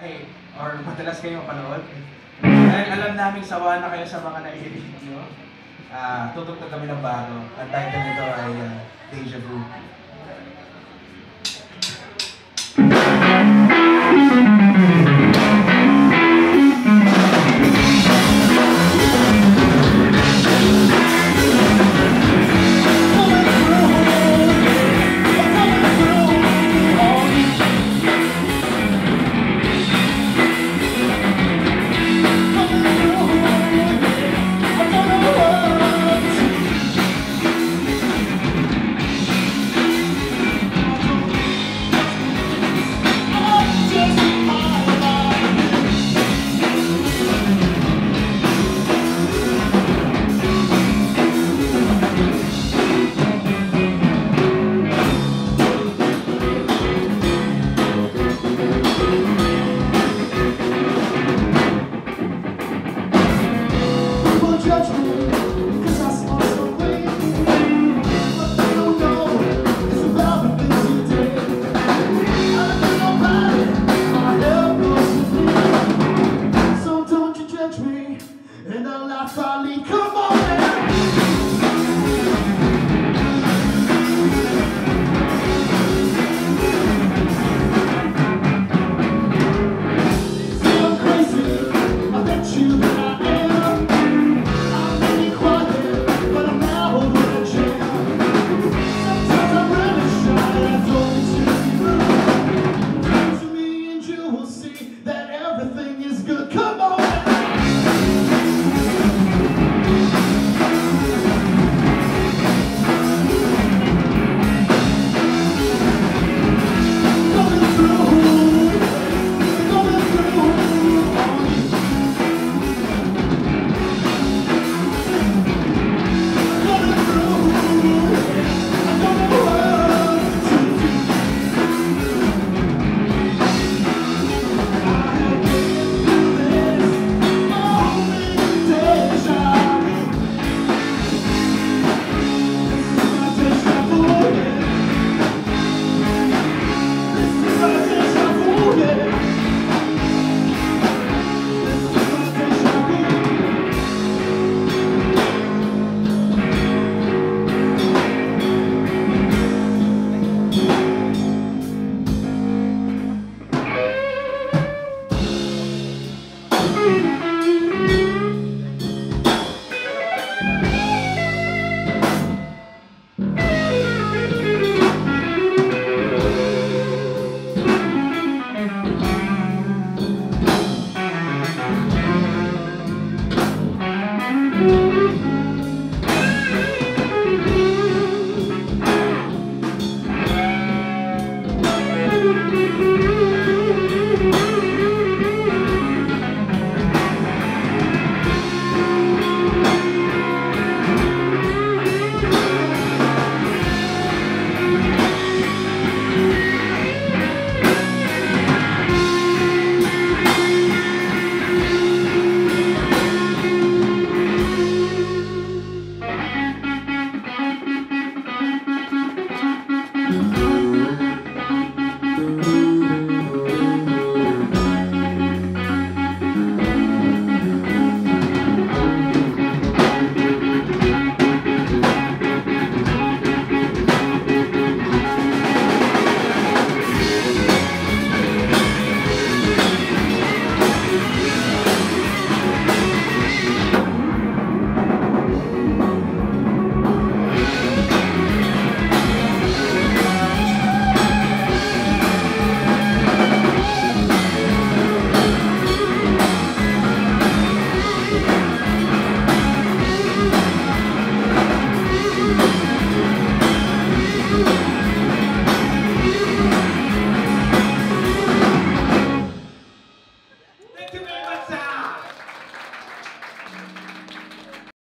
ay, or madalas kayo mapanood. Dahil alam namin sawa na kayo sa mga naiinig nyo. Ah, tutugtog kami ng bago. Ang title nito ay ah, Deja Vu. till I finally come on.